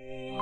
Mm.